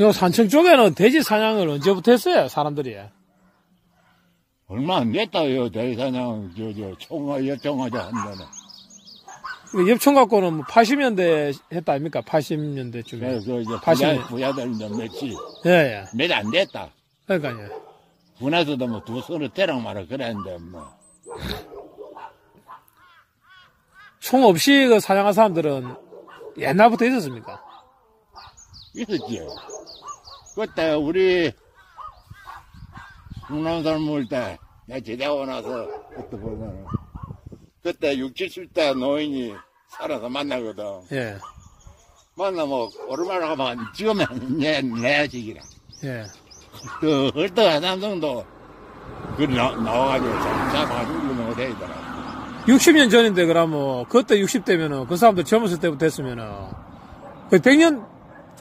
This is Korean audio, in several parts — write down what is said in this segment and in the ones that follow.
요 산청 쪽에는 돼지 사냥을 언제부터 했어요, 사람들이? 얼마 안 됐다 요, 대사냥, 저, 저, 총화, 여총화자 한다는. 엽총 갖고는 뭐 80년대 했다 아닙니까? 80년대쯤에. 그래서 이제 팔십 부자, 부자들 이제 며칠, 예, 예. 몇 안 됐다. 그러니까요. 군에서도 뭐 두 손을 대랑 말아 그랬는데, 뭐. 총 없이 그 사냥한 사람들은 옛날부터 있었습니까? 있었지. 그때 우리 중남산 먹을 때, 내가 제대하고 나서 그때 보면은, 그때 6, 70대 노인이 살아서 만나거든. 예, 만나면 오랜만에 가면 지금은 내, 내야지기라. 예. 그, 헐떡한 남성도 그 나, 나와가지고 잡- 잡아가지고 이러면 되더라. 60년 전인데 그러면 그때 60대면은 그 사람들 젊었을 때부터 했으면은 그 100년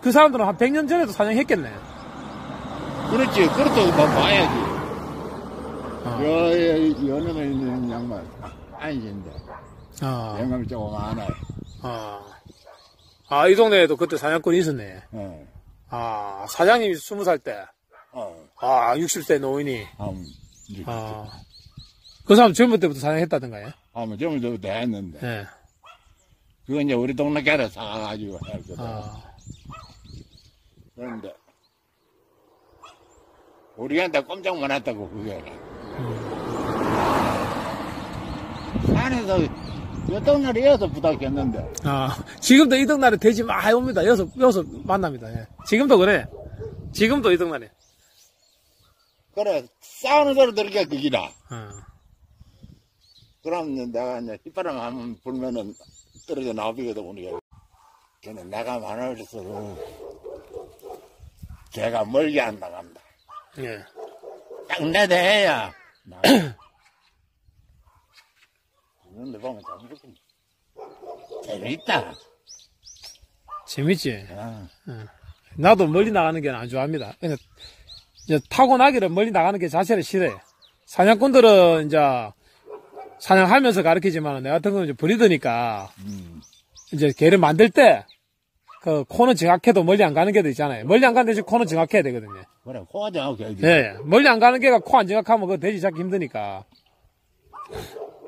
그 사람들은 한 100년 전에도 사냥했겠네. 그렇지. 뭐 봐야지. 어. 여, 연음에 있는 양말. 안신데. 아, 영감이 조금 많아요. 아, 아, 이 동네에도 그때 사냥꾼이 있었네. 어. 아, 사장님이 20살 때, 어. 아, 60대 노인이, 한, 이제, 아, 그 사람 젊을 때부터 사냥했다던가요? 한번 점을 더 됐는데. 예. 그거 이제 우리 동네 개를 사가지고 했거든. 아, 그런데, 우리한테 꼼짝 못 했다고, 그게. 산에서, 몇 동네를 이어서 부탁했는데, 아, 지금도 이등날에 돼지 많이 옵니다. 여기서, 여기서 만납니다. 예. 지금도 그래. 지금도 이등날에. 그래, 싸우는 소리 들으니까 그기라. 어. 그럼 내가 이제 휘바람 한번 불면은 떨어져 나오거든, 우리가. 걔는 내가 많아졌어 도, 걔가 멀게 안 나간다. 예. 딱 내 대해야. 나. 그런데 보면 참 좋군. 재밌다. 재밌지? 아, 나도 멀리 나가는 게 안 좋아합니다. 이제 타고나기를 멀리 나가는 게 자체를 싫어해. 사냥꾼들은 이제 사냥하면서 가르치지만 내 같은 경우는 이제 브리드니까 음, 이제 개를 만들 때 그 코는 정확해도 멀리 안 가는 개도 있잖아요. 멀리 안 가는 대신 코는 정확해야 되거든요. 그래, 코가 정확해야지. 예, 멀리 안 가는 개가 코 안 정확하면 그 돼지 잡기 힘드니까.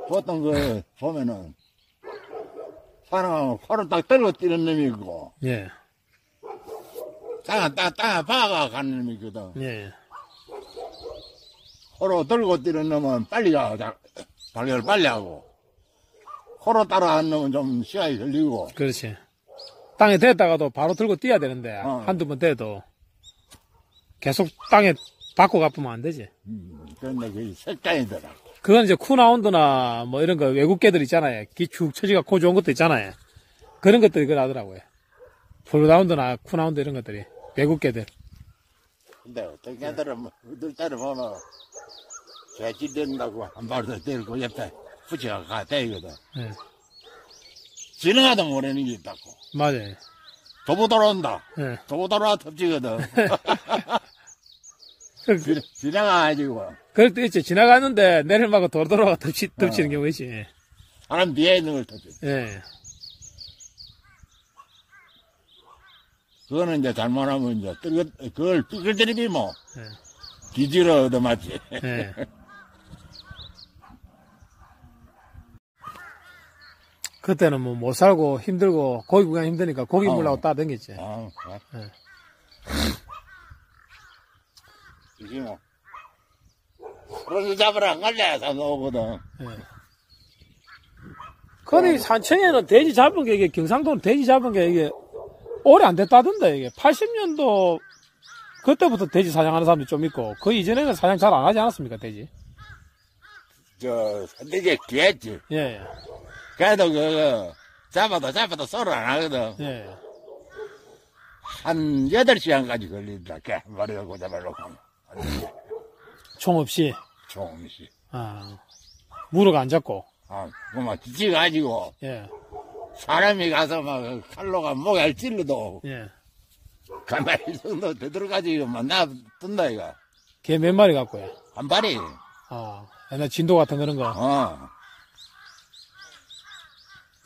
보통 그, 보면은, 사람하고 코를 딱 들고 뛰는 놈이 있고, 예, 땅에, 땅, 땅에 박아가 가는 놈이 있거든. 예, 코로 들고 뛰는 놈은 빨리 가, 자, 발견을 빨리 하고, 코로 따라 하는 놈은 좀 시간이 걸리고, 그렇지. 땅에 댔다가도 바로 들고 뛰어야 되는데 어. 한두 번 대도 계속 땅에 받고 가쁘면 안 되지. 음, 그런데 그게 색깔이더라. 그건 이제 쿠나운드나 뭐 이런 거 외국 개들 있잖아요. 기축 처지가 코 좋은 것도 있잖아요. 그런 것들이 그러더라고요. 블루다운드나 쿠나운드 이런 것들이 외국 개들. 근데 어떻게 하더라, 뭐, 어떨 때는 보면, 개질 된다고 한 발도 때리고 옆에 붙여가 가, 대거든. 예, 지나가도 모르는 게 있다고. 맞아요. 도보 돌아온다. 예. 도보 돌아와 덮치거든. 그- 지- 지나가가지고, 그럴 때 있지. 지나가는데 내릴마고 돌돌아가 덮치, 덮치는 경우 있지. 사람 뒤에 있는 걸 덮쳐. 예. 그거는 이제 잘못하면 이제, 뜨거, 그걸 삐글들이면 뭐, 예. 뒤지러 얻어맞지. 예. 그때는 뭐 못 살고 힘들고 고기 구경 힘드니까 고기 어. 물라고 따댕겼지. 아, 그래. 예. 이게 뭐, 그래서 잡으러 안 갈래? 사 놓거든. 근데 이 산청에는 돼지 잡은 게 이게 경상도는 돼지 잡은 게 이게 오래 안 됐다던데 이게 80년도 그때부터 돼지 사냥하는 사람도 좀 있고 그 이전에는 사냥 잘 안 하지 않았습니까 돼지? 저, 선대제 귀했지. 예, 예, 그래도 그, 잡아도 잡아도 썰을 안 하거든. 예. 한 8시간까지 걸린다. 걔, 머리가 잡아놓고 하면. 총 없이 조금씩. 아 무릎 안 잡고 아, 그막 지쳐가지고, 예, 사람이 가서 막 칼로가 목에 찔러도, 예. 가만히 정도 되들어가지고 막 놔둔다, 이거. 개 몇 마리 갖고요? 한 발이. 아 옛날 진도 같은 그런 거 어.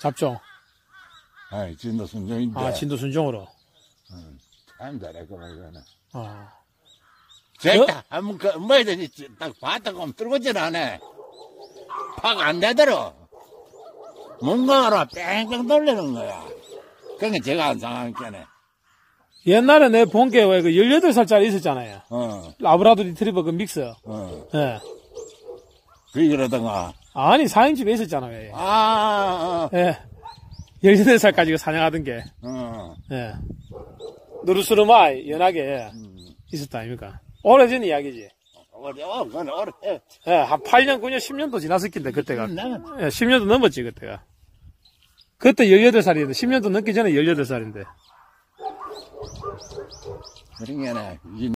잡종 아이, 진도 순종인데. 아 진도 순종으로 참 잘했고, 이거는. 어. 됐다. 한번 그, 뭐든지 딱 봤다고 하면 들고질 않네. 파가 안 되더라. 뭔가로 뺑뺑 돌리는 거야. 그러니까 제가 안 상한 게네. 옛날에 내 본 게 왜 그 18살짜리 있었잖아요. 어, 라브라도 리트리버 그 믹서. 어. 예. 그 이러던가. 아니, 사행집에 있었잖아요. 아, 예. 18살까지 사냥하던 게. 어, 예. 누르스르마 연하게 있었다 아닙니까? 오래전 이야기지. 어려, 그건 어려. 예, 한 8년, 9년, 10년도 지났을 텐데, 그때가. 나는 예, 10년도 넘었지, 그때가. 그때 18살이었는데, 10년도 넘기 전에 18살인데. 그런 게네. 이